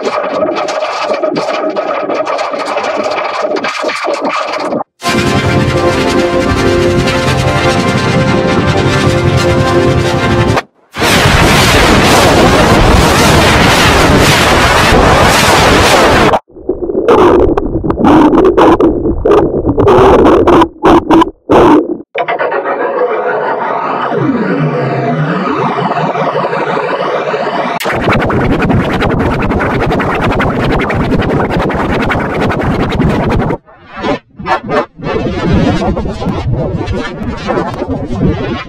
you よし!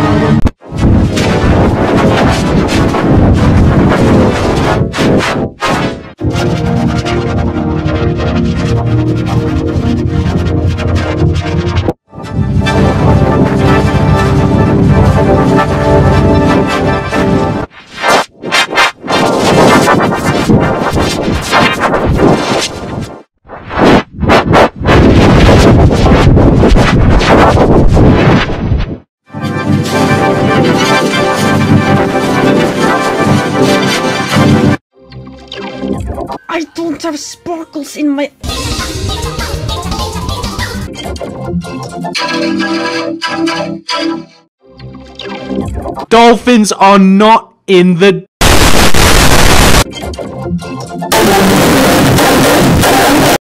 sparkles in my. Dolphins are not in the